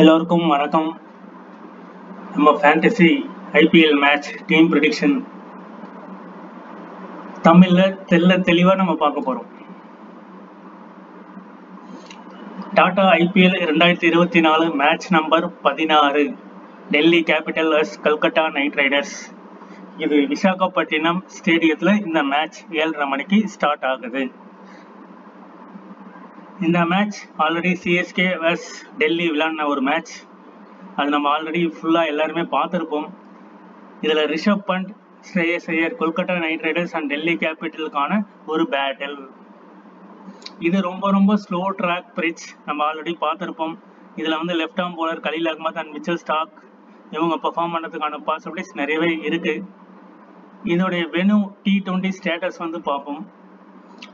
எல்லோருக்கும் வணக்கம். நம்ம fantasy IPL match team prediction தமிழ்ல தெல்ல தெளிவா நம்ம பார்க்க போறோம். டாடா ஐபிஎல் ரெண்டாயிரத்தி இருபத்தி நாலு மேட்ச் நம்பர் பதினாறு Delhi Capital versus Calcutta Knight Riders இது விசாகப்பட்டினம் ஸ்டேடியத்துல இந்த மேட்ச் ஏழரை மணிக்கு ஸ்டார்ட் ஆகுது. இந்த match already CSK versus Delhi விளையாடின ஒரு மேட்ச் அது நம்ம ஆல்ரெடி ஃபுல்லாக எல்லாருமே பார்த்துருப்போம். இதில் Rishabh Pant Shreyas Iyer Kolkata Knight Riders and Delhi கேபிட்டலுக்கான ஒரு பேட்டில் இது ரொம்ப ரொம்ப ஸ்லோ ட்ராக் பிரிட்ஜ் நம்ம ஆல்ரெடி பார்த்துருப்போம். இதில் வந்து left arm bowler Khaleel Ahmed and Mitchell Starc இவங்க பெர்ஃபார்ம் பண்ணுறதுக்கான பாசிபிலிட்டிஸ் நிறையவே இருக்குது இதோடைய வெனு டி டுவெண்ட்டி ஸ்டேட்டஸ் வந்து பார்ப்போம்.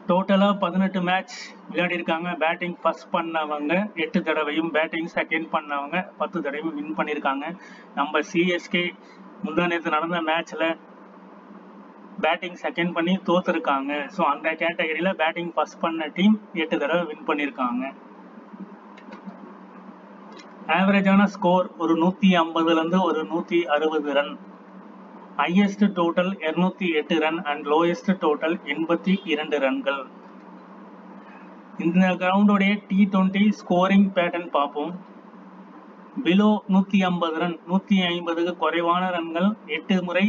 டோட்டலாக பதினெட்டு மேட்ச் விளையாடி இருக்காங்க பேட்டிங் ஃபர்ஸ்ட் பண்ணவங்க எட்டு தடவையும் பேட்டிங் செகண்ட் பண்ணவங்க பத்து தடவையும் வின் பண்ணியிருக்காங்க நம்ம சிஎஸ்கே முந்தா நேற்று நடந்த மேட்ச்ல பேட்டிங் செகண்ட் பண்ணி தோத்துருக்காங்க. ஸோ அந்த கேட்டகரியில் பேட்டிங் ஃபர்ஸ்ட் பண்ண டீம் எட்டு தடவை வின் பண்ணியிருக்காங்க ஆவரேஜான ஸ்கோர் ஒரு நூற்றி ஐம்பதுலேருந்து ஒரு நூற்றி அறுபது ரன் ஹையஸ்ட் டோட்டல் இருநூத்தி எட்டு ரன் அண்ட் லோயஸ்ட் டோட்டல் எண்பத்தி இரண்டு ரன்கள். இந்த கிரவுண்டோடைய டி டுவெண்ட்டி ஸ்கோரிங் பேட்டர்ன் பார்ப்போம். பிலோ நூத்தி ஐம்பது ரன் நூத்தி ஐம்பதுக்கு குறைவான ரன்கள் எட்டு முறை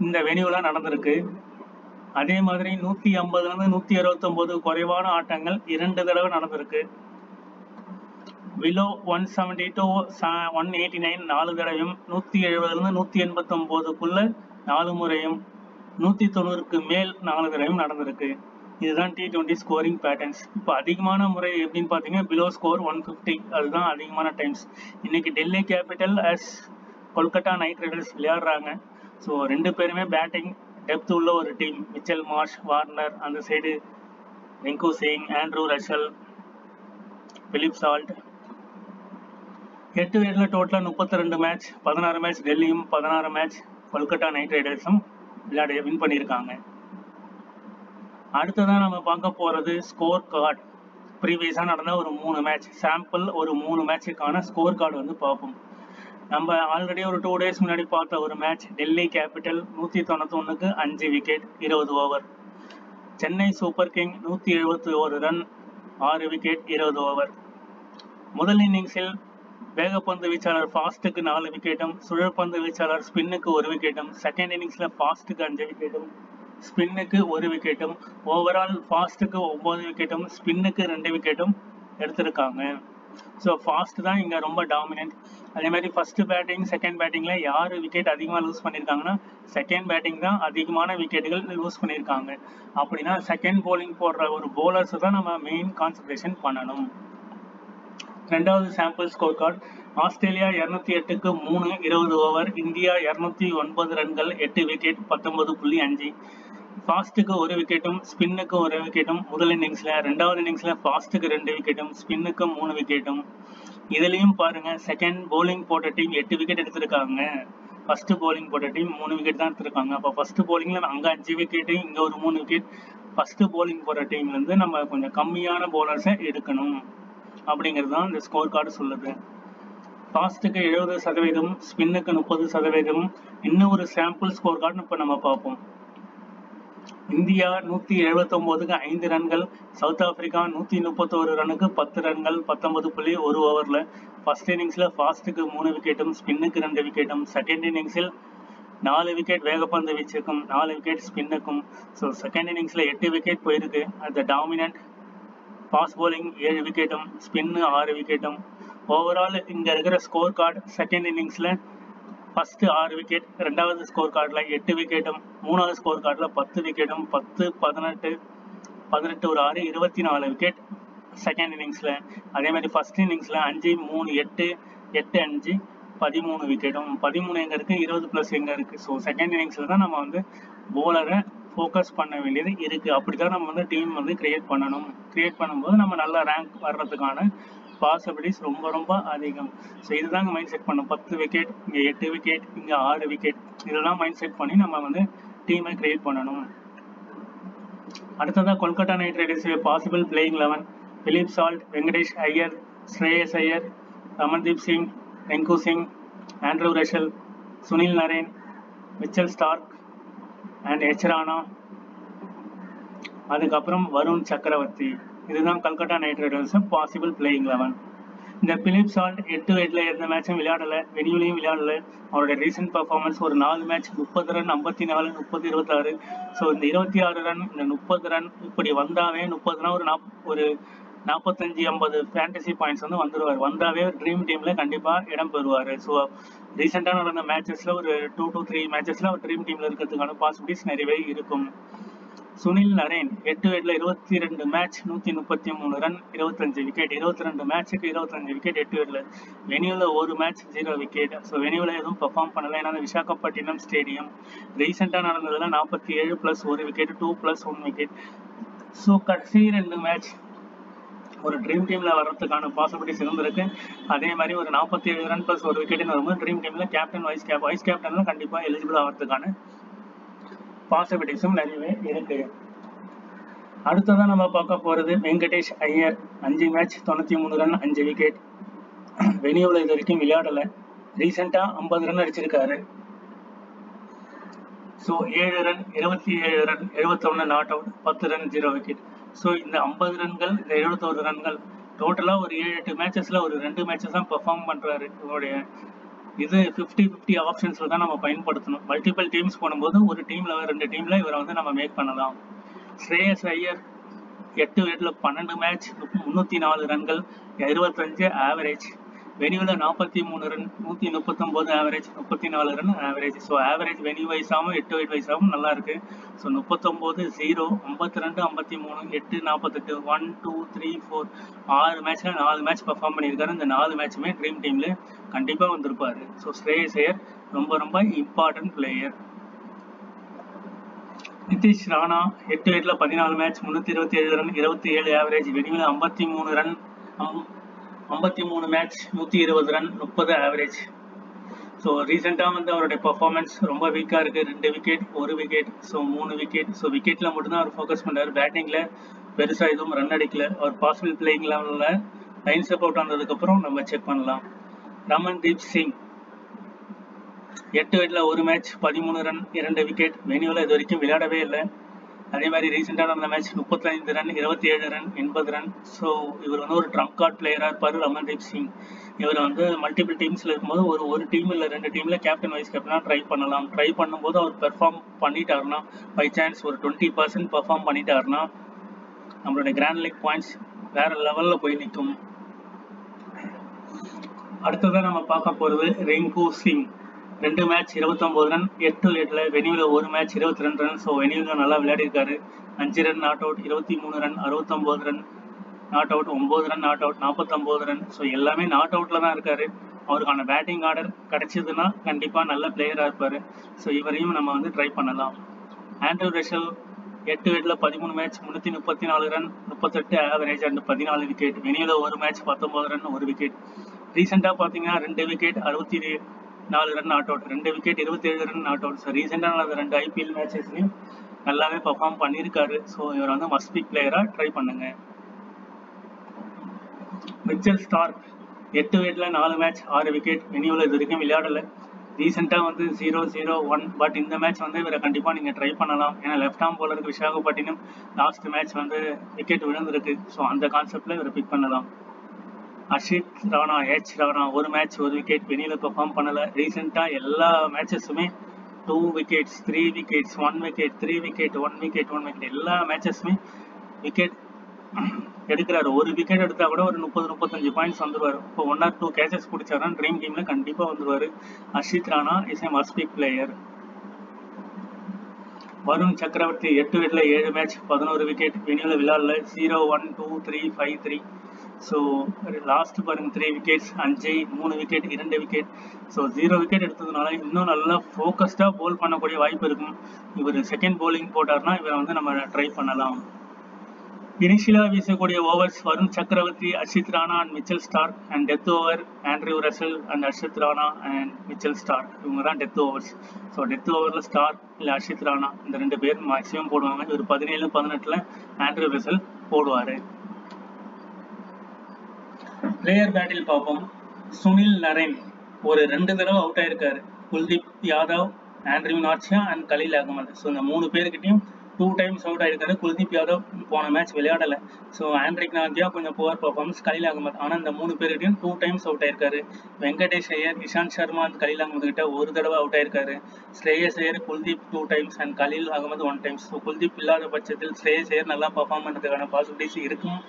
இந்த வெனியூல நடந்திருக்கு. அதே மாதிரி நூத்தி ஐம்பதுல இருந்து நூத்தி அறுபத்தி ஒன்பது குறைவான ஆட்டங்கள் இரண்டு தடவை நடந்திருக்கு. Below one seventy two one eighty nine நாலு தடவையும் நூற்றி எழுபதுலேருந்து நூற்றி எண்பத்தொம்போதுக்குள்ளே நாலு முறையும் நூற்றி தொண்ணூறுக்கு மேல் நாலு தடவையும் நடந்திருக்கு. இதுதான் டி டுவெண்ட்டி ஸ்கோரிங் பேட்டர்ன்ஸ் இப்போ அதிகமான முறை எப்படின்னு பார்த்தீங்கன்னா பிலோ ஸ்கோர் ஒன் ஃபிஃப்டி அதுதான் அதிகமான டைம்ஸ் இன்னைக்கு Delhi Capitals Kolkata Knight Riders விளையாடுறாங்க. ஸோ ரெண்டு பேருமே பேட்டிங் டெப்த் உள்ள ஒரு டீம் மிச்சல் மார்ஷ் வார்னர் அந்த side Rinku Singh Andrew Russell Philip Salt எட்டு வீட்டில் டோட்டலாக முப்பத்தி ரெண்டு மேட்ச் பதினாறு மேட்ச் டெல்லியும் பதினாறு மேட்ச் கொல்கட்டா நைட் ரைடர்ஸும் விளையாட வின் பண்ணியிருக்காங்க. அடுத்ததான் நம்ம பார்க்க போகிறது ஸ்கோர் கார்டு ப்ரீவியஸாக நடந்த ஒரு மூணு மேட்ச் சாம்பிள் ஒரு மூணு மேட்சுக்கான ஸ்கோர் கார்டு வந்து பார்ப்போம். நம்ம ஆல்ரெடி ஒரு டூ டேஸ் முன்னாடி பார்த்த ஒரு மேட்ச் டெல்லி கேபிட்டல் நூற்றி தொண்ணூத்தொன்னுக்கு அஞ்சு விக்கெட் இருபது ஓவர் சென்னை சூப்பர் கிங் நூற்றி எழுபத்தி ஒரு ரன் ஆறு விக்கெட் இருபது ஓவர் முதல் இன்னிங்ஸில் வேகப்பந்து வீச்சாளர் ஃபாஸ்ட்டுக்கு நாலு விக்கெட்டும் சுழற்பந்து வீச்சாளர் ஸ்பின்னுக்கு ஒரு விக்கெட்டும் செகண்ட் இன்னிங்ஸில் ஃபாஸ்ட்டுக்கு அஞ்சு விக்கெட்டும் ஸ்பின்னுக்கு ஒரு விக்கெட்டும் ஓவரால் ஃபாஸ்ட்டுக்கு ஒம்பது விக்கெட்டும் ஸ்பின்னுக்கு ரெண்டு விக்கெட்டும் எடுத்திருக்காங்க. ஸோ ஃபாஸ்ட் தான் இங்கே ரொம்ப டாமினன்ட் அதே மாதிரி ஃபர்ஸ்ட் பேட்டிங் செகண்ட் பேட்டிங்கில் யார் விக்கெட் அதிகமாக லூஸ் பண்ணியிருக்காங்கன்னா செகண்ட் பேட்டிங் தான் அதிகமான விக்கெட்டுகள் லூஸ் பண்ணியிருக்காங்க அப்படின்னா செகண்ட் போலிங் போடுற ஒரு போலர்ஸை தான் நம்ம மெயின் கான்சன்ட்ரேஷன் பண்ணணும். ரெண்டாவது சாம்பிள் ஸ்கோர் கார்டு ஆஸ்திரேலியா இருநூத்தி எட்டுக்கு மூணு இருபது ஓவர் இந்தியா இருநூத்தி ஒன்பது ரன்கள் எட்டு விக்கெட் பத்தொன்பது புள்ளி அஞ்சு. ஃபாஸ்ட்டுக்கு ஒரு விக்கெட்டும் ஸ்பின்னுக்கு ஒரு விக்கெட்டும் முதல் இன்னிங்ஸில் ரெண்டாவது இன்னிங்ஸில் ஃபாஸ்ட்டுக்கு ரெண்டு விக்கெட்டும் ஸ்பின்னுக்கு மூணு விக்கெட்டும் இதுலேயும் பாருங்க செகண்ட் போலிங் போட்ட டீம் எட்டு விக்கெட் எடுத்திருக்காங்க. ஃபர்ஸ்ட் போலிங் போட்ட டீம் மூணு விக்கெட் தான் எடுத்திருக்காங்க. அப்போ ஃபர்ஸ்ட் போலிங்கில் அங்கே அஞ்சு விக்கெட்டு இங்கே ஒரு மூணு விக்கெட் ஃபர்ஸ்ட் போலிங் போடுற டீம்லேருந்து நம்ம கொஞ்சம் கம்மியான போலர்ஸை எடுக்கணும். அப்படிங்கிறது தான் இந்த ஸ்கோர் கார்டு சொல்லுது. ஃபாஸ்ட்டுக்கு எழுபது சதவீதம் ஸ்பின்னுக்கு முப்பது சதவீதம் இன்னும் ஒரு சாம்பிள் ஸ்கோர் கார்டு இப்போ நம்ம பார்ப்போம். இந்தியா நூத்தி எழுபத்தொம்போதுக்கு ஐந்து ரன்கள் சவுத் ஆப்பிரிக்கா நூத்தி முப்பத்தோரு ரனுக்கு பத்து ரன்கள் பத்தொன்பது புள்ளி ஒரு ஓவர்ல ஃபர்ஸ்ட் இன்னிங்ஸில் ஃபாஸ்ட்டுக்கு மூணு விக்கெட்டும் ஸ்பின்னுக்கு ரெண்டு விக்கெட்டும் செகண்ட் இன்னிங்ஸில் நாலு விக்கெட் வேகப்பந்து வீச்சுக்கும் நாலு விக்கெட் ஸ்பின்னுக்கும் ஸோ செகண்ட் இன்னிங்ஸில் எட்டு விக்கெட் போயிருக்கு. அது டாமினன்ட் ஃபாஸ்ட் போலிங் ஏழு விக்கெட்டும் ஸ்பின்னு ஆறு விக்கெட்டும் ஓவரால் இங்கே இருக்கிற ஸ்கோர் கார்டு செகண்ட் இன்னிங்ஸில் ஃபஸ்ட்டு ஆறு விக்கெட் ரெண்டாவது ஸ்கோர் கார்டில் எட்டு விக்கெட்டும் மூணாவது ஸ்கோர் கார்டில் பத்து விக்கெட்டும் பத்து பதினெட்டு பதினெட்டு ஒரு ஆறு இருபத்தி நாலு விக்கெட் செகண்ட் இன்னிங்ஸில் அதே மாதிரி ஃபர்ஸ்ட் இன்னிங்ஸில் அஞ்சு மூணு எட்டு எட்டு அஞ்சு பதிமூணு விக்கெட்டும் பதிமூணு எங்கே இருக்குது இருபது ப்ளஸ் எங்கே இருக்குது ஸோ செகண்ட் இன்னிங்ஸில் தான் நம்ம வந்து போலரை ஃபோக்கஸ் பண்ண வேண்டியது இருக்குது அப்படி தான் நம்ம வந்து டீம் வந்து கிரியேட் பண்ணணும். கிரியேட் பண்ணும்போது நம்ம நல்ல ரேங்க் வர்றதுக்கான பாசிபிலிட்டிஸ் ரொம்ப ரொம்ப அதிகம். ஸோ இதுதாங்க மைண்ட் செட் பண்ணும் பத்து விக்கெட் இங்கே எட்டு விக்கெட் இங்கே ஆறு விக்கெட் இதெல்லாம் மைண்ட் செட் பண்ணி நம்ம வந்து டீமை கிரியேட் பண்ணணும். அடுத்ததாக Kolkata Knight Riders possible playing eleven Philip Salt Venkatesh Iyer Shreyas Iyer Ramandeep Singh Rinku Singh Andrew Russell Sunil Narine Mitchell Starc and எச்ரானா அதுக்கப்புறம் வருண் சக்கரவர்த்தி. இதுதான் Calcutta Knight Riders possible playing eleven இந்த Philip Salt எட்டு எட்டுல எந்த மேட்சும் விளையாடல வெனியூலையும் விளையாடல. அவரோட ரீசெண்ட் பர்ஃபார்மன்ஸ் ஒரு நாலு மேட்ச் முப்பது ரன் ஐம்பத்தி நாலு முப்பது இருபத்தாறு. ஸோ இந்த இருபத்தி ஆறு ரன் இந்த முப்பது ரன் இப்படி வந்தாவே முப்பதுனா ஒரு நாப் ஒரு நாற்பத்தஞ்சு ஐம்பது ஃபேண்டசி பாயிண்ட்ஸ் வந்து வந்துருவார். வந்தாவே ட்ரீம் டீம்ல கண்டிப்பா இடம் பெறுவார். ஸோ ரீசெண்டாக நடந்த மேட்சஸ்ல ஒரு டூ டூ த்ரீ மேட்சஸ்ல அவர் ட்ரீம் டீம்ல இருக்கிறதுக்கான பாசிபிலிட்டிஸ் நிறையவே இருக்கும். சுனில் நரேன் எட்டு எட்டுல இருபத்தி ரெண்டு மேட்ச் நூத்தி முப்பத்தி மூணு ரன் இருபத்தஞ்சு விக்கெட் இருபத்தி ரெண்டு மேட்சுக்கு இருபத்தஞ்சு விக்கெட் எட்டு எட்டுல வெனியூல ஒரு மேட்ச் ஜீரோ விக்கெட் ஸோ வெனியூல எதுவும் பெர்ஃபார்ம் பண்ணல. ஏன்னா விசாகப்பட்டினம் ஸ்டேடியம் ரீசெண்டா நடந்ததுல நாற்பத்தி ஏழு பிளஸ் ஒரு wicket two plus one wicket so கடைசி ரெண்டு மேட்ச் ஒரு ட்ரீம் டீம்ல வர்றதுக்கான பாசிபிலிட்டிஸ் இருந்திருக்கு அதே மாதிரி ஒரு நாற்பத்தி ஏழு ரன் பிளஸ் ஒரு விக்கெட்னு வரும்போது ட்ரீம் டீம்ல captain vice cap vice captain கண்டிப்பா எலிஜிபிள் ஆகிறதுக்கான பாசிபிலிட்டிஸும் நிறையவே இருக்கு. அடுத்ததான் நம்ம பார்க்க போறது வெங்கடேஷ் ஐயர். அஞ்சு மேட்ச் தொண்ணூத்தி மூணு ரன் அஞ்சு விக்கெட் வெனியூவில் இது வரைக்கும் விளையாடல. ரீசெண்டா ஐம்பது ரன் அடிச்சிருக்காரு. ஸோ ஏழு ரன் இருபத்தி ஏழு ரன் எழுபத்தொன்னு நாட் அவுட் பத்து ரன் ஜீரோ விக்கெட் ஸோ இந்த ஐம்பது ரன்கள் இந்த எழுபத்தோரு ரன்கள் டோட்டலாக ஒரு ஏழு எட்டு மேட்சஸில் ஒரு ரெண்டு மேட்சஸ் தான் பெர்ஃபார்ம் பண்ணுறாரு இவருடைய. இது ஃபிஃப்டி ஃபிஃப்டி ஆப்ஷன்ஸில் தான் நம்ம பயன்படுத்தணும். மல்டிபிள் டீம்ஸ் போடும்போது ஒரு டீமில் ரெண்டு டீமில் இவரை வந்து நம்ம மேக் பண்ணலாம். ஸ்ரேயஸ் ஐயர் எட்டு எட்டில் பன்னெண்டு மேட்ச் முந்நூற்றி நாலு ரன்கள் இருபத்தஞ்சு ஆவரேஜ் வெனியூல நாற்பத்தி மூணு ரன் நூற்றி முப்பத்தொம்போது ஆவரேஜ் முப்பத்தி நாலு run average so average venue வைஸாகவும் எட்டு எயிட் வைஸாகவும் நல்லா இருக்கு. ஸோ முப்பத்தொம்போது ஜீரோ ஐம்பத்தி ரெண்டு ஐம்பத்தி மூணு எட்டு நாற்பத்தெட்டு ஒன் டூ த்ரீ ஃபோர் ஆறு மேட்ச்ல நாலு மேட்ச் பர்ஃபார்ம் பண்ணியிருக்காரு. இந்த நாலு மேட்சுமே ட்ரீம் டீம்ல கண்டிப்பாக வந்திருப்பாரு. ஸோ ஸ்ரேயஸ் ஐயர் ரொம்ப ரொம்ப இம்பார்ட்டன்ட் பிளேயர் நிதிஷ் ராணா எட்டு எட்டுல பதினாலு மேட்ச் முன்னூத்தி இருபத்தி ஏழு ரன் இருபத்தி ஏழு ஆவரேஜ் வெனியூல ஐம்பத்தி மூணு ரன் ஐம்பத்தி மூணு மேட்ச் நூற்றி இருபது ரன் முப்பது ஆவரேஜ் ஸோ ரீசெண்டாக வந்து அவருடைய பர்ஃபார்மன்ஸ் ரொம்ப வீக்காக இருக்குது ரெண்டு விக்கெட் ஒரு விக்கெட் ஸோ மூணு விக்கெட் ஸோ விக்கெட்டில் மட்டும்தான் அவர் ஃபோக்கஸ் பண்ணார். பேட்டிங்கில் பெருசாக எதுவும் ரன் அடிக்கல. அவர் பாசிபிள் பிளேயிங் லெவலில் லைன் ஸ்டெப் அவுட் ஆனதுக்கப்புறம் நம்ம செக் பண்ணலாம். ரமன்தீப் சிங். எட்டு எட்டில் ஒரு மேட்ச் பதிமூணு ரன் இரண்டு விக்கெட் வெனியூவில் இது வரைக்கும் விளையாடவே இல்லை. அதே மாதிரி ரீசெண்டாக நடந்த மேட்ச் முப்பத்தைந்து ரன் இருபத்தி ஏழு ரன் எண்பது ரன் ஸோ இவர் வந்து ஒரு ட்ரம்ப் கார்ட் பிளேயராக இருப்பார் ரமன்தீப் சிங். இவர் வந்து மல்டிபிள் டீம்ஸில் இருக்கும்போது ஒரு ஒரு டீம் இல்லை ரெண்டு டீமில் கேப்டன் வைஸ் கேப்டனாக ட்ரை பண்ணலாம். ட்ரை பண்ணும்போது அவர் பெர்ஃபார்ம் பண்ணிட்டாருன்னா பை சான்ஸ் ஒரு டுவெண்ட்டி பர்சன்ட் பெர்ஃபார்ம் பண்ணிட்டாருன்னா நம்மளுடைய கிராண்ட் லீக் பாயிண்ட்ஸ் வேற லெவலில் போய் நிற்கும் அடுத்ததான் நம்ம பார்க்க போகிறது ரெங்கு சிங். ரெண்டு மேட்ச் இருபத்தொம்போது ரன் எட்டு எட்டில் வெனியூவில் ஒரு மேட்ச் இருபத்தி ரெண்டு ரன் ஸோ வெனியூவில் நல்லா விளையாடிருக்காரு. அஞ்சு ரன் நாட் அவுட் இருபத்தி மூணு ரன் அறுபத்தொம்போது ரன் நாட் அவுட் ஒம்பது ரன் நாட் அவுட் நாற்பத்தொம்போது ரன் ஸோ எல்லாமே நாட் அவுட்டில் தான் இருக்காரு. அவருக்கான பேட்டிங் ஆர்டர் கிடைச்சதுன்னா கண்டிப்பாக நல்ல பிளேயராக இருப்பார். ஸோ இவரையும் நம்ம வந்து ட்ரை பண்ணலாம். ஆண்ட்ரூ ரெஷல் எட்டு எட்டில் பதிமூணு மேட்ச் முந்நூற்றி முப்பத்தி நாலு ரன் முப்பத்தெட்டு ஆவரேஜ் அண்ட் பதினாலு விக்கெட் வெனியூவில் ஒரு மேட்ச் பத்தொம்பது ரன் ஒரு விக்கெட் ரீசெண்டாக பார்த்தீங்கன்னா ரெண்டு விக்கெட் அறுபத்தி நாலு ரன் நாட் அவுட் ரெண்டு விக்கெட் இருபத்தி ஏழு ரன் நாட் அவுட் ஸோ ரீசெண்டாக நடந்த ரெண்டு ஐபிஎல் மேட்சஸ்லையும் நல்லாவே பர்ஃபார்ம் பண்ணியிருக்காரு. ஸோ இவர் வந்து மஸ்ட் பிக் பிளேயராக ட்ரை பண்ணுங்க. மிச்சல் ஸ்டார்க் எட்டு விக்கெட்ல நாலு மேட்ச் ஆறு விக்கெட் வெனியூவில் இது வரைக்கும் விளையாடலை. ரீசெண்டாக வந்து ஜீரோ ஜீரோ ஒன் பட் இந்த மேட்ச் வந்து இவரை கண்டிப்பாக நீங்கள் ட்ரை பண்ணலாம். ஏன்னா லெஃப்ட் ஆம் போலருக்கு விசாகப்பட்டினம் லாஸ்ட் மேட்ச் வந்து விக்கெட் விழுந்திருக்கு. ஸோ அந்த கான்செப்டில் இவரை பிக் பண்ணலாம். அஷித் ராணா ஹெச் ராணா ஒரு மேட்ச் ஒரு விக்கெட் வெளியில் பெர்ஃபார்ம் பண்ணல. ரீசெண்டாக எல்லா மேட்சஸுமே two wickets three wickets one wicket three wicket one wicket one wicket எல்லா மேட்சஸுமே விக்கெட் எடுக்கிறாரு. ஒரு விக்கெட் எடுத்தா கூட ஒரு முப்பது முப்பத்தஞ்சு பாயிண்ட்ஸ் வந்துருவாரு. இப்போ ஒன் ஆர் டூ கேச்சஸ் பிடிச்சாருன்னா ட்ரீம் டீமில் கண்டிப்பாக வந்துருவாரு. Harshit Rana is a must pick player Varun Chakravarthy எட்டு விக்கெட்ல ஏழு மேட்ச் பதினோரு விக்கெட் வெளியில விளாடல. Zero one two three five three so last பாருங்க த்ரீ விக்கெட்ஸ் அஞ்சு மூணு விக்கெட் இரண்டு விக்கெட் ஸோ ஜீரோ விக்கெட் எடுத்ததுனால இன்னும் நல்லா ஃபோக்கஸ்டாக போல் பண்ணக்கூடிய வாய்ப்பு இருக்கும். இவர் செகண்ட் போலிங் போட்டார்னா இவரை வந்து நம்ம ட்ரை பண்ணலாம். இனிஷியலா வீசக்கூடிய overs Varun Chakravarthy Harshit Rana and Mitchell Starc and death over Andrew Russell and Harshit Rana and Mitchell Starc இவங்க தான் டெத் ஓவர்ஸ் ஸோ டெத் ஓவரில் ஸ்டார்க் இல்லை அர்ஷித் ராணா இந்த ரெண்டு பேர் மேக்ஸிமம் போடுவாங்க. இவர் பதினேழு பதினெட்டில் ஆண்ட்ரியூ ரசல் போடுவார். பிளேயர் பேட்டில் பார்ப்போம். சுனில் நரேன் ஒரு ரெண்டு தடவை அவுட் ஆயிருக்காரு. Kuldeep Yadav Andrew Nortje and Khaleel Ahmed so இந்த மூணு பேர்கிட்டயும் டூ டைம்ஸ் அவுட் ஆயிருக்காரு. குல்தீப் யாதவ் போன மேட்ச் விளையாடல. ஸோ ஆண்ட்ரிக் நாந்தியா கொஞ்சம் புவர் பர்ஃபார்மன்ஸ் கலில் அகமது ஆனால் இந்த மூணு பேர்கிட்டயும் டூ டைம்ஸ் அவுட் ஆயிருக்காரு. வெங்கடேஷ் ஐயர் இஷாந்த் சர்மா அண்ட் கலில் அகமது கிட்ட ஒரு தடவை அவுட் ஆயிருக்காரு. Shreyas Iyer Kuldeep two times and Khaleel Ahmed one times so Kuldeep இல்லாத பட்சத்தில் ஸ்ரேயஸ் ஐயர் நல்லா பர்ஃபார்ம் பண்ணுறதுக்கான பாசிபிலிட்டிஸ் இருக்கும்?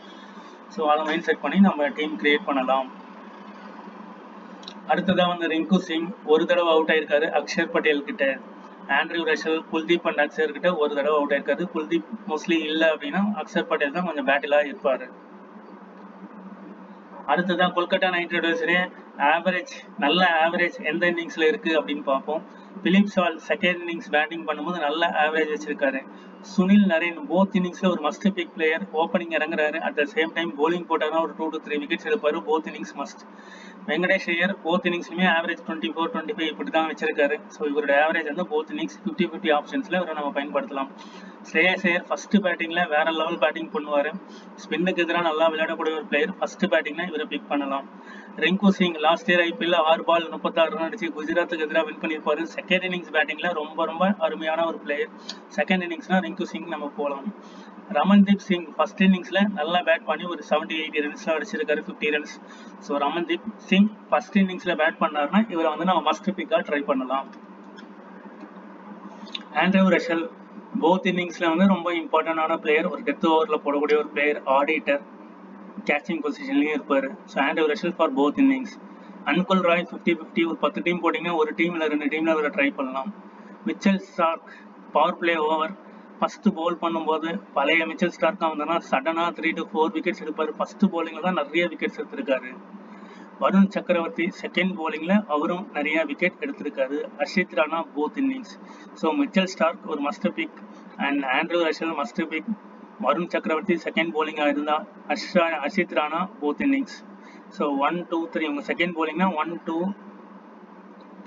ஸோ அதை மைண்ட் செட் பண்ணி நம்ம டீம் கிரியேட் பண்ணலாம். அடுத்ததா வந்து ரிங்கு சிங் ஒரு தடவை அவுட் ஆயிருக்காரு அக்ஷர் பட்டேல் கிட்ட. Andrew Russell Kuldeep and Axar கிட்ட ஒரு தடவை அவுட் ஆயிருக்காரு. குல்தீப் மோஸ்ட்லி இல்ல அப்படின்னா அக்ஷர் பட்டேல் தான் கொஞ்சம் பேட்டிலா இருப்பாரு. அடுத்ததா கொல்கத்தா நைட் ரைடர்ஸ்லேயே ஆவரேஜ் நல்ல ஆவரேஜ் எந்த இன்னிங்ஸ்ல இருக்கு அப்படின்னு பார்ப்போம். பிலிப் சால் செகண்ட் இன்னிங்ஸ் பேட்டிங் பண்ணும்போது நல்ல ஆவரேஜ் வச்சிருக்காரு. சுனில் நரேன் போத் இன்னிங்ஸ்ல ஒரு must pick player opening இறங்குறாரு. At the same time bowling போட்டாருன்னா ஒரு டூ டு த்ரீ விக்கெட்ஸ் எடுப்பாரு. Both innings must Venkatesh Iyer both இன்னிங்ஸ்லுமே average twenty four twenty five இப்படி தான் வச்சிருக்காரு. ஸோ இவரோட ஆவரேஜ் வந்து போத் இன்னிங்ஸ் ஃபிஃப்டி ஃபிஃப்டி ஆப்ஷன்ஸ்ல இவரை நம்ம பயன்படுத்தலாம். ஸ்ரேயஸ் ஐயர் ஃபர்ஸ்ட் பேட்டிங்ல வேற லெவல் பேட்டிங் பண்ணுவாரு. ஸ்பின்னுக்கு எதிராக நல்லா விளையாடக்கூடிய ஒரு பிளேயர் ஃபர்ஸ்ட் பேட்டிங்ல இவரை பிக் பண்ணலாம். Rinku Singh last year IPL ஆறு பால் முப்பத்தாறு ரன் அடிச்சு குஜராத்துக்கு எதிராக வின் பண்ணியிருப்பாரு. செகண்ட் இன்னிங்ஸ் பேட்டிங்ல ரொம்ப ரொம்ப அருமையான ஒரு பிளேயர் செகண்ட் இன்னிங்ஸ்னா ரிங்கு சிங் நம்ம போகலாம் ரமன்தீப் சிங் ஃபர்ஸ்ட் இன்னிங்ஸ்ல நல்லா பேட் பண்ணி ஒரு செவன்டி எயிட்டி ரன்ஸ்லாம் அடிச்சிருக்காரு fifty runs so Ramandeep Singh first இன்னிங்ஸ்ல bat பண்ணாருன்னா இவரை வந்து நம்ம மஸ்ட் பிக்கா ட்ரை பண்ணலாம். ஆண்ட்ரூ ரஷல் போத் இன்னிங்ஸ்ல வந்து ரொம்ப இம்பார்ட்டன்டான பிளேயர் ஒரு டெத் ஓவரில் போடக்கூடிய ஒரு பிளேயர் ஆடிட்டர் கேட்சிங் பொசிஷன்லேயும் இருப்பார். So Andrew Russell for both innings Anukul Roy fifty fifty ஒரு பத்து டீம் போட்டிங்கன்னா ஒரு டீம்ல ரெண்டு டீம்ல அவரை ட்ரை பண்ணலாம். Mitchell Starc power play over first bowl பண்ணும்போது பழைய மிச்சல் ஸ்டார்க்காக வந்தோன்னா சடனா த்ரீ டு ஃபோர் விக்கெட்ஸ் எடுப்பாரு. ஃபர்ஸ்ட் பவுலிங்கில் தான் நிறைய விக்கெட்ஸ் எடுத்திருக்காரு. வருண் சக்கரவர்த்தி செகண்ட் bowlingல அவரும் நிறைய விக்கெட் எடுத்திருக்காரு. Harshit Rana both innings so Mitchell Starc ஒரு must pick and Andrew Russell must pick Varun Chakravarthy second போலிங்காக இருந்தால் Ashra Harshit Rana both innings so one two three உங்க செகண்ட் போலிங்னா ஒன் டூ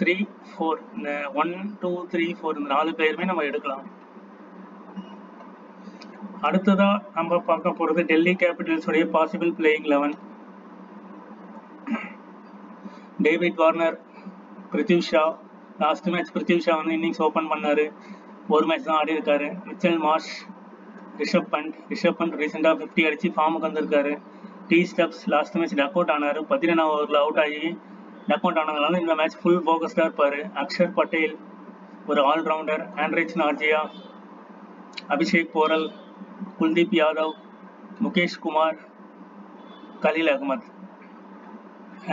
த்ரீ ஃபோர் இந்த one two three four இந்த நாலு பேருமே நம்ம எடுக்கலாம். அடுத்ததா நம்ம பார்க்க போகிறது டெல்லி கேபிட்டல்ஸ் உடைய possible playing eleven David Warner Prithvi Shaw. Last match Prithvi Shaw வந்து இன்னிங்ஸ் ஓப்பன் பண்ணாரு. ஒரு மேட்ச் தான் ஆடி இருக்காரு மிச்சல் மார்ஷ் ரிஷப் பண்ட் ரிஷப் பண்ட் ரீசெண்டாக ஃபிஃப்டி அடிச்சு ஃபார்முக்கு வந்திருக்காரு. T Stubbs last match duck out ஆனாரு. பதினெண்டாம் ஓவரில் அவுட் ஆகி டக் அவுட் ஆனதுனால இந்த மேட்ச் ஃபுல் ஃபோக்கஸ்டாக இருப்பார். அக்ஷர் பட்டேல் ஒரு allrounder Anrich Nortje Abhishek Porel Kuldeep Yadav Mukesh Kumar Khaleel Ahmed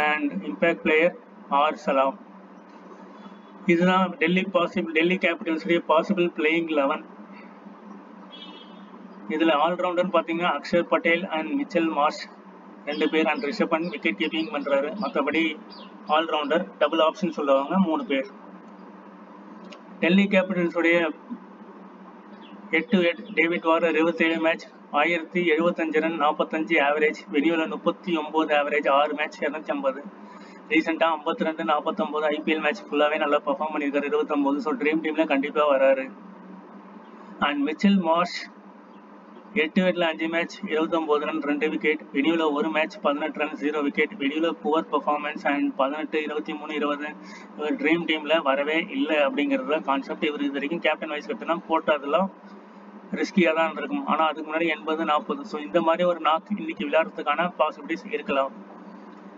and impact player R Salam இதுதான் டெல்லி பாசிபிள் டெல்லி கேபிட்டல்ஸுடைய பாசிபிள் பிளேயிங் லெவன் இதுல ஆல்ரவுண்டர் பாத்தீங்கன்னா Axar Patel and Mitchell Marsh. ரெண்டு பேர் and Rishabh and wicket keeping பண்றாரு. மற்றபடி allrounder double option சொல்லுவாங்க மூணு பேர். டெல்லி கேபிட்டல்ஸுடைய எட்டு எட் டேவிட் வார் இருபத்தேழு மேட்ச் ஆயிரத்தி எழுபத்தஞ்சு ரன் நாற்பத்தஞ்சு ஆவரேஜ் வெளியூரில் முப்பத்தி ஒம்பது ஆவரேஜ் ஆறு மேட்ச் இரநூத்தி ஐம்பது. ரீசெண்டாக ஐம்பத்தி ரெண்டு நாற்பத்தொம்போது ஐபிஎல் மேட்ச் ஃபுல்லாகவே நல்லா பர்ஃபார்ம் பண்ணியிருக்காரு. இருபத்தொம்போது. ஸோ ட்ரீம் டீமில் கண்டிப்பாக வராரு. அண்ட் மிச்சல் மார்ஷ் எட்டு வெட்டில் அஞ்சு மேட்ச் இருபத்தொம்போது ரன் ரெண்டு விக்கெட் வெளியூல ஒரு மேட்ச் பதினெட்டு ரன் ஜீரோ விக்கெட் வெளியூல புவர் பர்ஃபார்மன்ஸ் அண்ட் பதினெட்டு இருபத்தி மூணு இருபது இவர் ட்ரீம் டீமில் வரவே இல்லை அப்படிங்கிறது கான்செப்ட் இவர் இது வரைக்கும் கேப்டன் வைஸ் கேப்டனாக போட்டதெல்லாம் ரிஸ்கியாக தான் இருக்கும் ஆனால் அதுக்கு முன்னாடி எண்பது நாற்பது. ஸோ இந்த மாதிரி ஒரு நாக் இன்னைக்கு விளையாடுறதுக்கான பாசிபிலிட்டிஸ் இருக்கலாம்.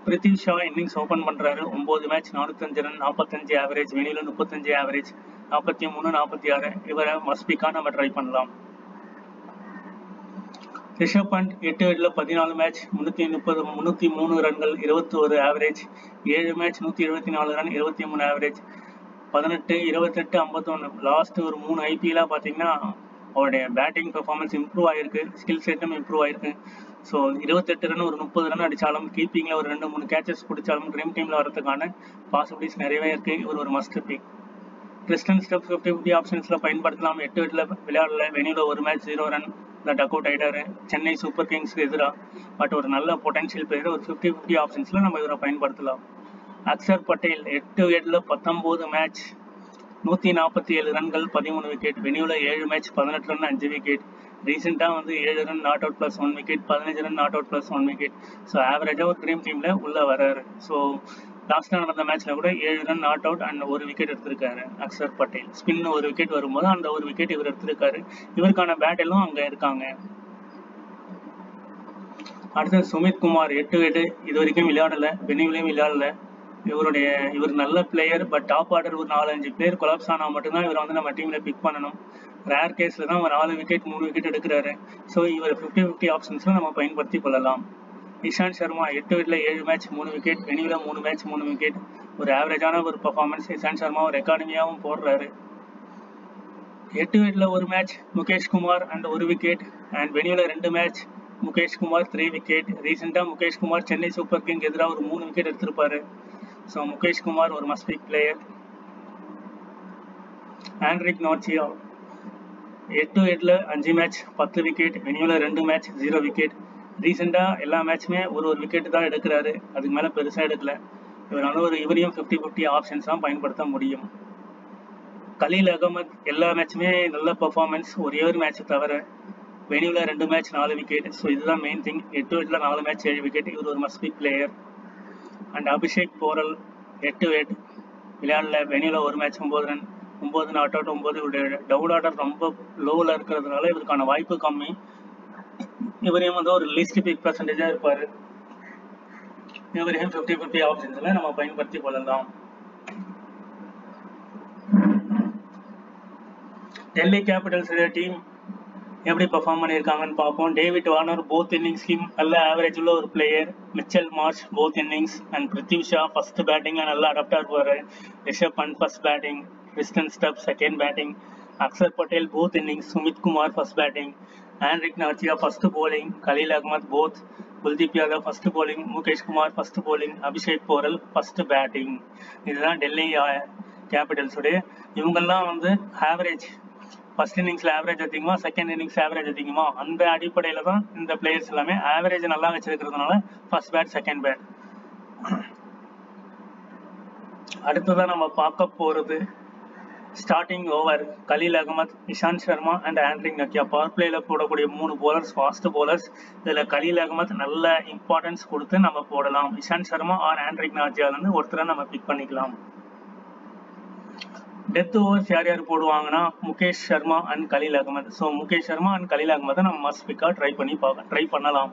பிரித்வி ஷா இன்னிங்ஸ் ஓப்பன் பண்ணுறாரு ஒம்பது மேட்ச் நானூத்தஞ்சு ரன் நாற்பத்தஞ்சு ஆவரேஜ் வெளியில் முப்பத்தஞ்சு ஆவரேஜ் நாற்பத்தி மூணு நாற்பத்தி ஆறு. இவரை மஸ்பிக்காக நம்ம ட்ரை பண்ணலாம். ரிஷப் பண்ட் எட்டு எட்டுல பதினாலு மேட்ச் முன்னூத்தி முப்பது முன்னூத்தி மூணு ரன்கள் இருபத்தி ஒரு ஆவரேஜ் ஏழு மேட்ச் நூத்தி எழுபத்தி நாலு ரன் இருபத்தி மூணு ஆவரேஜ் பதினெட்டு இருபத்தெட்டு ஐம்பத்தொன்று லாஸ்ட் ஒரு மூணு ஐபிஎல்லா பாத்தீங்கன்னா அவருடைய பேட்டிங் பெர்ஃபார்மன்ஸ் இம்ப்ரூவ் ஆயிருக்கு. ஸ்கில் செட்டும் இம்ப்ரூவ் ஆயிருக்கு. ஸோ இருபத்தெட்டு ரன் ஒரு முப்பது ரன் அடிச்சாலும் கீப்பிங்ல ஒரு ரெண்டு மூணு கேச்சஸ் பிடிச்சாலும் ட்ரீம் டீமில் வரதுக்கான பாசிபிலிட்டிஸ் நிறையவே இருக்கு. இவர் ஒரு must pick Tristan Stubbs fifty fifty ஆப்ஷன்ஸ்ல பயன்படுத்தலாம். எட்டு எட்டில் விளையாடல. வெனியூல ஒரு மேட்ச் ஜீரோ ரன் இந்த டக் அவுட் ஆயிட்டாரு. சென்னை சூப்பர் கிங்ஸ்க்கு எதிராக பட் ஒரு நல்ல பொட்டன்ஷியல் பிளேயர் ஒரு ஃபிஃப்டி ஃபிஃப்டி ஆப்ஷன்ஸ்ல நம்ம இதில் பயன்படுத்தலாம். அக்ஷர் பட்டேல் எட்டு ஏழில் பத்தொன்பது மேட்ச் நூற்றி நாற்பத்தி ஏழு ரன்கள் பதிமூணு விக்கெட் வெனியூவில் ஏழு மேட்ச் பதினெட்டு ரன் அஞ்சு விக்கெட் ரீசெண்டாக வந்து ஏழு run not out plus one wicket பதினஞ்சு run not out plus one wicket so ஆவரேஜாக ஒரு ட்ரீம் டீமில் உள்ளே வராரு ஸோ லாஸ்ட்டாக நடந்த மேட்ச்சில் கூட ஏழு ரன் நாட் அவுட் அண்ட் ஒரு விக்கெட் எடுத்திருக்காரு அக்ஷர் பட்டேல் ஸ்பின் ஒரு விக்கெட் வரும்போது அந்த ஒரு விக்கெட் இவர் எடுத்திருக்காரு. இவருக்கான பேட் எல்லாம் அங்கே இருக்காங்க. அடுத்தது சுமித் குமார் எட்டு விட்டு இது வரைக்கும் விளையாடல பெனிவிலையும் விளையாடல. இவருடைய இவர் நல்ல பிளேயர் பட் டாப் ஆர்டர் ஒரு நாலஞ்சு பேர் கொலாப்ஸ் ஆனால் மட்டும்தான் இவர் வந்து நம்ம டீமில் பிக் பண்ணணும். ரேர் கேஸில் தான் ஒரு நாலு விக்கெட் மூணு விக்கெட் எடுக்கிறாரு. ஸோ இவர் ஃபிஃப்டி ஃபிஃப்டி ஆப்ஷன்ஸில் நம்ம பயன்படுத்தி கொள்ளலாம். இஷாந்த் சர்மா எட்டு விக்கெட்ல ஏழு மேட்ச் மூணு விக்கெட் வெனியில் மூணு மேட்ச் மூணு விக்கெட் ஒரு ஆவரேஜான ஒரு பர்ஃபார்மன்ஸ் இஷாந்த் சர்மா ஒரு எக்கானமியாகவும் போடுறாரு. எட்டு விக்கெட்ல ஒரு மேட்ச் முகேஷ் குமார் அண்ட் ஒரு விக்கெட் அண்ட் வெனியில் ரெண்டு match Mukesh Kumar three wicket ரீசெண்டாக முகேஷ் குமார் சென்னை சூப்பர் கிங் எதிராக ஒரு மூணு விக்கெட் எடுத்திருப்பாரு. ஸோ முகேஷ் குமார் ஒரு must pick player Anrich Nortje எட்டு எட்டில் அஞ்சு மேட்ச் பத்து விக்கெட் வெனியூவில் ரெண்டு மேட்ச் ஜீரோ விக்கெட் ரீசெண்டாக எல்லா மேட்ச்சுமே ஒரு ஒரு விக்கெட் தான் எடுக்கிறாரு. அதுக்கு மேலே பெருசாக எடுக்கல. இவரால் ஒரு இவரையும் ஃபிஃப்டி ஃபிஃப்டி ஆப்ஷன்ஸ் தான் பயன்படுத்த முடியும். கலீல் அகமத் எல்லா மேட்சுமே நல்ல பர்ஃபார்மன்ஸ் ஒரே ஒரு மேட்ச் தவிர வெனியூவில் ரெண்டு மேட்ச் நாலு விக்கெட் ஸோ இதுதான் மெயின் திங் எட்டு எட்டில் நாலு மேட்ச் ஏழு விக்கெட் இவர் ஒரு must pick player and Abhishek Porel எட்டு எட் விளையாடல. வெனியூவில் ஒரு மேட்ச் ஒம்பது ரன் ஒம்பது நாட் அவுட் ஒம்பது டவுன் ஆர்டர் ரொம்ப லோவில் இருக்கிறதுனால இவருக்கான வாய்ப்பு கம்மி. இவரையும் வந்து ஒரு லீஸ்ட் பிக் பர்சன்டேஜாக இருப்பார். இவரையும் ஃபிஃப்டி ஃபிஃப்டி ஆப்ஷன்ஸில் நம்ம பயன்படுத்தி கொள்ளலாம். டெல்லி கேபிட்டல்ஸ் டீம் எப்படி பர்ஃபார்ம் பண்ணியிருக்காங்கன்னு பார்ப்போம். David Warner both innings scheme நல்ல ஆவரேஜ் உள்ள ஒரு player Mitchell Marsh both innings and Prithvi Shaw first பேட்டிங்கில் நல்லா அடாப்டாக இருப்பார். Rishabh Pant first batting Tristan Stubbs second batting Axar Patel both innings Sumit Kumar first batting Anrich Nortje first bowling Khaleel Ahmed both Kuldeep Yadav first bowling Mukesh Kumar first bowling Abishek Porel first batting இதுதான் டெல்லி கேபிட்டல்ஸுடைய இவங்கெல்லாம் வந்து average first இன்னிங்ஸ்ல average அதிகமா second innings average அதிகமா அந்த அடிப்படையில தான் இந்த பிளேயர்ஸ் எல்லாமே ஆவரேஜ் நல்லா வச்சிருக்கிறதுனால ஃபர்ஸ்ட் பேட் செகண்ட் பேட் அடுத்ததான் நம்ம பார்க்க போறது starting over Khaleel Ahmed Ishant Sharma and Anrich நக்கியா power பிளேல போடக்கூடிய மூணு போலர்ஸ் ஃபாஸ்ட் போலர்ஸ் இதுல கலீல் அகமத் நல்ல இம்பார்ட்டன்ஸ் கொடுத்து நம்ம போடலாம். இஷாந்த் சர்மா ஆர் ஆண்ட்ரிங் நாஜியால இருந்து ஒருத்தரை நம்ம பிக் பண்ணிக்கலாம். டெத் ஓவர்ஸ் யார் யார் போடுவாங்கன்னா Mukesh Sharma and Khaleel Ahmed so Mukesh Sharma and Khaleel அகமதை நம்ம மஸ்ட் பிக்காக ட்ரை பண்ணி பார்க்க ட்ரை பண்ணலாம்.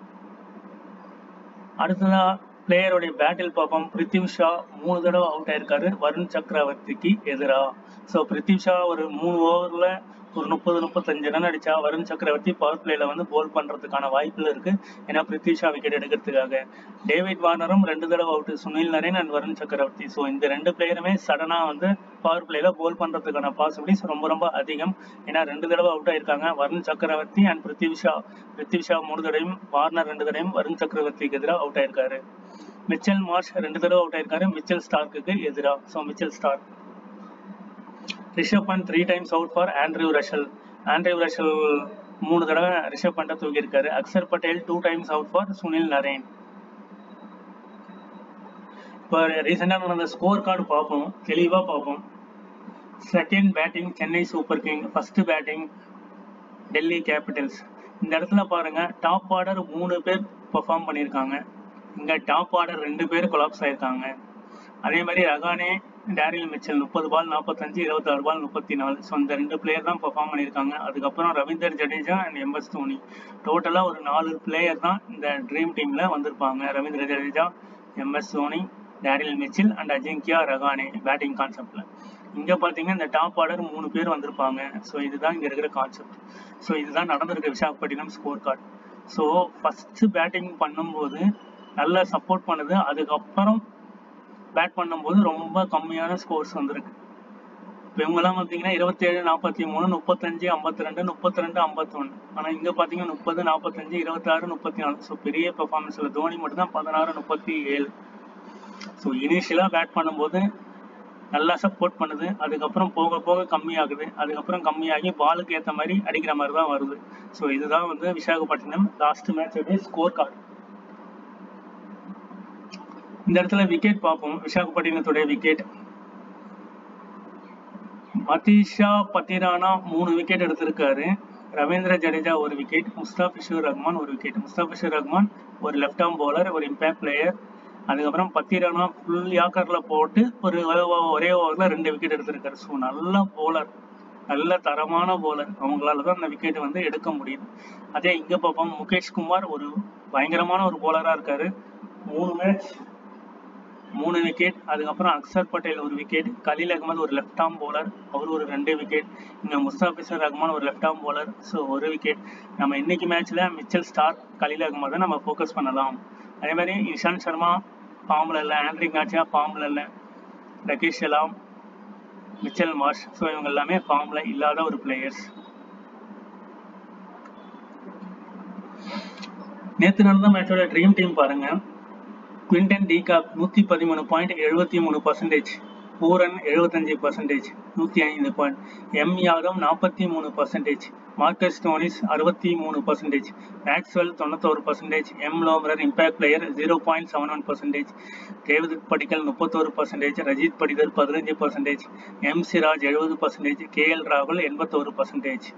அடுத்ததா பிளேயருடைய பேட்டில் பார்ப்போம். பிரித்திவ் ஷா மூணு தடவை அவுட் ஆயிருக்காரு. வருண் சக்கரவர்த்திக்கு எதிராக ஸோ பிரித்திவ் ஷா ஒரு மூணு ஓவரில் ஒரு முப்பது முப்பத்தஞ்சு ரன் அடிச்சா வருண் சக்கரவர்த்தி பவர் பிளேல வந்து போல் பண்றதுக்கான வாய்ப்புல இருக்கு. ஏன்னா பிரித்வி ஷா விக்கெட் எடுக்கிறதுக்காக. டேவிட் வார்னரும் ரெண்டு தடவை out Sunil Narine and Varun Chakravarthy. So இந்த ரெண்டு பிளேயருமே சடனா வந்து பவர் பிளேல போல் பண்றதுக்கான பாசிபிலிட்டிஸ் ரொம்ப ரொம்ப அதிகம். ஏன்னா ரெண்டு தடவை அவுட் ஆயிருக்காங்க. வருண் சக்கரவர்த்தி அண்ட் பிருத்திவி ஷா ஷா மூணு தடவையும் வார்னர் ரெண்டு தடவையும் வருண் சக்கரவர்த்திக்கு எதிராக அவுட் ஆயிருக்காரு. மிச்சல் மார்ஷ் ரெண்டு தடவை அவுட் ஆயிருக்காரு. மிச்சல் ஸ்டார்க்கு எதிராக so Mitchell Starc. Rishabh Pant three times out for Andre Russell Andre Russell மூணு தடவை ரிஷப் பண்ட்டை தூக்கியிருக்காரு. Axar Patel two times out for Sunil Narine. இப்போ ரீசெண்டாக நடந்த ஸ்கோர் கார்டு பார்ப்போம். தெளிவாக பார்ப்போம். Second batting Chennai super king first batting Delhi capitals இந்த இடத்துல பாருங்க டாப் ஆர்டர் மூணு பேர் பெர்ஃபார்ம் பண்ணியிருக்காங்க. இங்கே டாப் ஆர்டர் ரெண்டு பேர் கொலாப்ஸ் ஆயிருக்காங்க. அதே மாதிரி ரகானே டேரில் மிச்சல் முப்பது பால் நாற்பத்தஞ்சு இருபத்தாறு பால் முப்பத்தி நாலு ஸோ இந்த ரெண்டு பிளேயர் தான் பெர்ஃபார்ம் பண்ணியிருக்காங்க. அதுக்கப்புறம் ரவீந்தர் ஜடேஜா அண்ட் எம்எஸ் தோனி. டோட்டலாக ஒரு நாலு பிளேயர் தான் இந்த ட்ரீம் டீமில் வந்திருப்பாங்க. Ravindra Jadeja MS Dhoni Daryl Mitchell and Ajinkya Rahane batting கான்செப்டில் இங்கே பார்த்தீங்கன்னா இந்த டாப் ஆர்டர் மூணு பேர் வந்திருப்பாங்க. ஸோ இதுதான் இங்கே இருக்கிற கான்செப்ட் ஸோ இதுதான் நடந்திருக்க Visakhapatnam score card so first batting பண்ணும்போது நல்லா சப்போர்ட் பண்ணுது. அதுக்கப்புறம் பேட் பண்ணும்போது ரொம்ப கம்மியான ஸ்கோர்ஸ் வந்திருக்கு. இப்போ இவங்கெல்லாம் பார்த்தீங்கன்னா இருபத்தேழு நாற்பத்தி மூணு முப்பத்தஞ்சு ஐம்பத்தி ரெண்டு முப்பத்தி ரெண்டு ஐம்பத்தொன்று ஆனால் இங்கே பார்த்தீங்கன்னா முப்பது நாற்பத்தஞ்சு இருபத்தாறு முப்பத்தி நாலு ஸோ பெரிய பெர்ஃபார்மன்ஸில் தோனி மட்டும் தான் பதினாறு முப்பத்தி ஏழு ஸோ இனிஷியலாக பேட் பண்ணும்போது நல்லா சப்போர்ட் பண்ணுது. அதுக்கப்புறம் போக போக கம்மியாகுது. அதுக்கப்புறம் கம்மியாகி பாலுக்கு ஏற்ற மாதிரி அடிக்கிற மாதிரி தான் வருது. ஸோ இதுதான் வந்து விசாகப்பட்டினம் லாஸ்ட் மேட்சோடைய ஸ்கோர் கார்டு இந்த இடத்துல விக்கெட் பார்ப்போம். விசாகப்பட்டினத்துடைய விக்கெட் மதீஷா பத்திரானா மூணு விக்கெட் எடுத்திருக்காரு. ரவீந்திர ஜடேஜா ஒரு விக்கெட் முஸ்தாபிஷூர் ரஹ்மான் ஒரு விக்கெட் முஸ்தாபிஷூர் ரஹ்மான் ஒரு லெஃப்ட் ஆர்ம் பவுலர் ஒரு இம்பேக்ட் பிளேயர் அதுக்கப்புறம் பத்திரானா ஃபுல் யாக்கர்ல போட்டு ஒரு ஒரே ஓவரில் ரெண்டு விக்கெட் எடுத்திருக்காரு. ஸோ நல்ல பவுலர் நல்ல தரமான பவுலர் அவங்களால தான் அந்த விக்கெட் வந்து எடுக்க முடியுது. அதே இங்க பார்ப்போம். முகேஷ் குமார் ஒரு பயங்கரமான ஒரு பவுலரா இருக்காரு. மூணு மேட்ச் மூணு விக்கெட் அதுக்கப்புறம் அக்சர் பட்டேல் ஒரு விக்கெட் கலீல் அகமது ஒரு லெஃப்ட் ஆம் போலர் அவர் ஒரு ரெண்டு விக்கெட் இங்கே முஸ்தாபிசர் ரஹ்மான் ஒரு லெஃப்ட் ஆம் போலர் ஸோ ஒரு விக்கெட் நம்ம இன்னைக்கு மேட்ச்ல மிச்சல் ஸ்டார் கலீல் அகமதை நம்ம ஃபோக்கஸ் பண்ணலாம். அதே மாதிரி இஷாந்த் சர்மா ஃபார்ம்ல இல்லை ஆண்ட்ரிக் காட்சியா ஃபார்மில் இல்லை ரகேஷ் எல்லாம் மிச்சல் மார்ஷ் ஸோ இவங்க எல்லாமே ஃபார்மில் இல்லாத ஒரு பிளேயர்ஸ் நேற்று நடந்த மேட்சோட ட்ரீம் டீம் பாருங்க. குவிண்டன் டிகாப் நூற்றி பதிமூணு பாயிண்ட் எழுபத்தி மூணு பர்சன்டேஜ் பூரன் எழுபத்தஞ்சு பர்சன்டேஜ் நூற்றி ஐந்து பாயிண்ட் எம் யாதவ் நாற்பத்தி மூணு பர்சன்டேஜ் மார்க்கஸ் டோனிஸ் அறுபத்தி மூணு percentage Maxwell தொண்ணூத்தோரு percentage M Lomror impact player zero point seven one percentage Devdutt Padikkal முப்பத்தோரு பர்சன்டேஜ் ரஜித் படிதர் பதினஞ்சு பர்சன்டேஜ் எம் சிராஜ் எழுபது பர்சன்டேஜ் கே எல் ராகுல் எண்பத்தோரு பர்சன்டேஜ்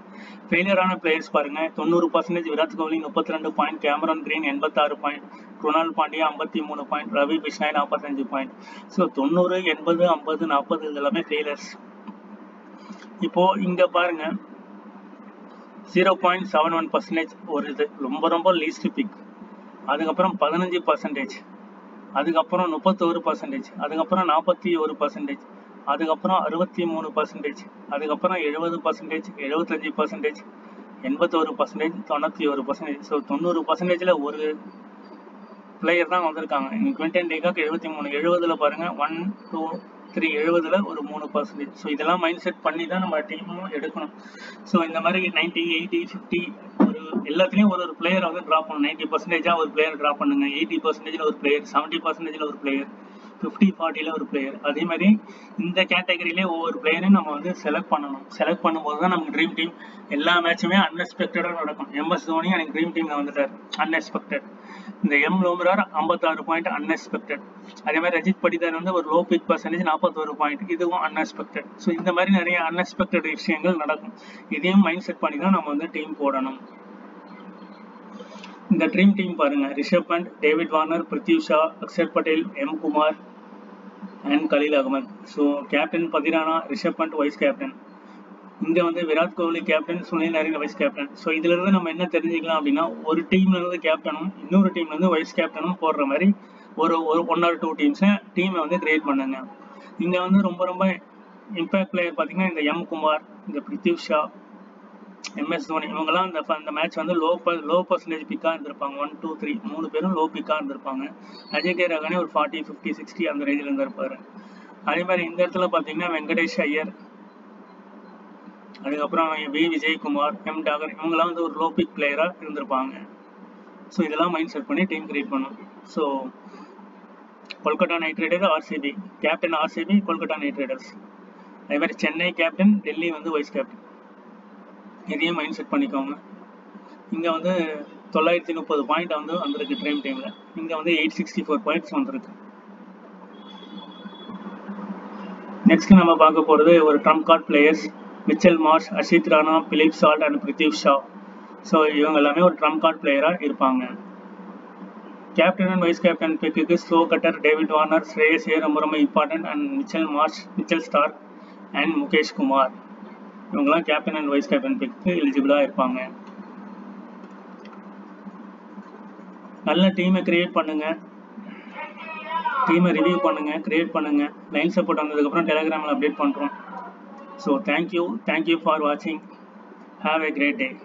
ஃபெயிலியரான பிளேயர்ஸ் பாருங்க. தொண்ணூறு பர்சன்டேஜ் விராட் கோலி முப்பத்தி ரெண்டு பாயிண்ட் கேமரான் கிரீன் எண்பத்தாறு பாயிண்ட் குணால் பாண்டியா ஐம்பத்தி மூணு பாயிண்ட் ரவி பிஷ்னாய் நாற்பத்தஞ்சு பாயிண்ட் ஸோ தொண்ணூறு எண்பது ஐம்பது நாற்பது இது எல்லாமே ஃபெயிலர்ஸ் இப்போ இங்க பாருங்க. Zero point seven one percentage ஒரு இது. ரொம்ப ரொம்ப லீஸ்ட் பிக் அதுக்கப்புறம் பதினஞ்சு பர்சன்டேஜ் அதுக்கப்புறம் முப்பத்தோரு பர்சன்டேஜ் அதுக்கப்புறம் நாற்பத்தி ஒரு பர்சன்டேஜ் அதுக்கப்புறம் அறுபத்தி மூணு பர்சன்டேஜ் அதுக்கப்புறம் எழுபது பர்சன்டேஜ் எழுபத்தஞ்சு பர்சன்டேஜ் எண்பத்தோரு பர்சன்டேஜ் தொண்ணூற்றி ஒரு பர்சன்டேஜ் ஸோ தொண்ணூறு பர்சன்டேஜில் ஒரு பிளேயர் தான் வந்திருக்காங்க. இங்கே குவிண்டன் டேகாக்கு எழுபத்தி மூணு எழுபதில் பாருங்க. ஒன் டூ த்ரீ எழுபதில் ஒரு மூணு பர்சன்டேஜ் ஸோ இதெல்லாம் மைண்ட் செட் பண்ணி தான் நம்ம டீமும் எடுக்கணும். ஸோ இந்த மாதிரி நைன்டி எயிட்டி ஃபிஃப்டி ஒரு எல்லாத்துலேயும் ஒரு ஒரு பிளேயர் வந்து ட்ராப் பண்ணணும். நைன்ட்டி பர்சன்டேஜாக ஒரு பிளேயர் ட்ராப் பண்ணுங்க. எயிட்டி பர்சன்டேஜில் ஒரு பிளேயர் செவன்ட்டி பர்சன்டேஜில் ஒரு பிளேயர் ஃபிஃப்டி ஃபார்ட்டியில் ஒரு பிளேயர் அதே மாதிரி இந்த கேட்டகரியிலே ஒவ்வொரு பிளேயரையும் நம்ம வந்து செலக்ட் பண்ணணும். செலக்ட் பண்ணும்போது தான் நமக்கு ட்ரீம் டீம் எல்லா மேட்சுமே அன்எக்ஸ்பெக்டடாக நடக்கும். எம்எஸ் தோனி எனக்கு ட்ரீம் டீமில் வந்துட்டார். அன்எக்ஸ்பெக்டட் இந்த எம் லோமரார் ஐம்பத்தாறு பாயிண்ட் அன்எக்ஸ்பெக்டட் அதே மாதிரி ரஜித் படிதார் வந்து ஒரு லோ பிக் பர்சன்டேஜ் நாற்பத்தோரு பாயிண்ட் இதுவும் அன்எக்ஸ்பெக்டட் ஸோ இந்த மாதிரி நிறைய அன்எக்ஸ்பெக்டட் விஷயங்கள் நடக்கும். இதையும் மைண்ட் செட் பண்ணி தான் நம்ம வந்து டீம் போடணும். இந்த ட்ரீம் டீம் பாருங்க. Rishabh Pant David Warner Prithvi Shaw Axar Patel M Kumar and Khaleel Ahmed. So captain Pathirana Rishabh Pant vice captain இங்க வந்து Virat Kohli captain Sunil Narine vice captain so இதுல இருந்து நம்ம என்ன தெரிஞ்சுக்கலாம் அப்படின்னா ஒரு டீம்ல இருந்து கேப்டனும் இன்னொரு டீம்ல இருந்து வைஸ் கேப்டனும் போடுற மாதிரி ஒரு ஒரு ஒன் ஆர் டூ டீம்ஸ் டீமை வந்து கிரியேட் பண்ணுங்க. இங்க வந்து ரொம்ப ரொம்ப இம்பாக்ட் பிளேயர் பாத்தீங்கன்னா இந்த எம் குமார் இந்த பிரித்யூ ஷா எம்எஸ் தோனி இவங்கெல்லாம் இந்த அந்த மேட்ச் வந்து லோ லோ பர்சன்டேஜ் பிக்காக இருந்திருப்பாங்க. ஒன் டூ த்ரீ மூணு பேரும் லோ பிக்காக இருந்திருப்பாங்க. அஜய் கே ரகானே ஒரு ஃபார்ட்டி ஃபிஃப்டி சிக்ஸ்டி அந்த ரேஞ்சில் இருந்திருப்பாரு. அதே மாதிரி இந்த இடத்துல பார்த்தீங்கன்னா வெங்கடேஷ் ஐயர் அதுக்கப்புறம் வி. விஜயகுமார் எம் டாகர் இவங்கெல்லாம் வந்து ஒரு லோ பிக் பிளேயராக இருந்திருப்பாங்க. ஸோ இதெல்லாம் மைண்ட் செட் பண்ணி டீம் கிரியேட் பண்ணும் so Kolkata knight rider RCB captain RCB Kolkata knight riders அதே மாதிரி சென்னை கேப்டன் டெல்லி வந்து வைஸ் கேப்டன் இதையும் மைண்ட் செட் பண்ணிக்கோங்க. இங்கே வந்து தொள்ளாயிரத்தி முப்பது பாயிண்ட் வந்து வந்திருக்கு ட்ரைம் டைமில் இங்கே வந்து எயிட் சிக்ஸ்டி ஃபோர் பாயிண்ட்ஸ் வந்திருக்கு. நெக்ஸ்ட் நம்ம பார்க்க போகிறது ஒரு trump card players Mitchell Marsh Harshit Rana Phil Salt and Prithvi Shaw. So இவங்க எல்லாமே ஒரு ட்ரம்ப் கார்ட் பிளேயராக இருப்பாங்க. Captain and vice captain pick slow cutter David Warner Shreyas ஏ ரொம்ப ரொம்ப important and Mitchell Marsh Mitchell Starc and Mukesh Kumar. இவங்கெல்லாம் captain and vice captain பிக்கு எலிஜிபிளாக இருப்பாங்க. நல்ல டீமை கிரியேட் பண்ணுங்க. டீமை ரிவ்யூ பண்ணுங்க கிரியேட் பண்ணுங்க. லைன் சப்போர்ட் வந்ததுக்கப்புறம் டெலிகிராமில் அப்டேட் பண்ணுறோம் So thank you. Thank you for watching. Have a great day.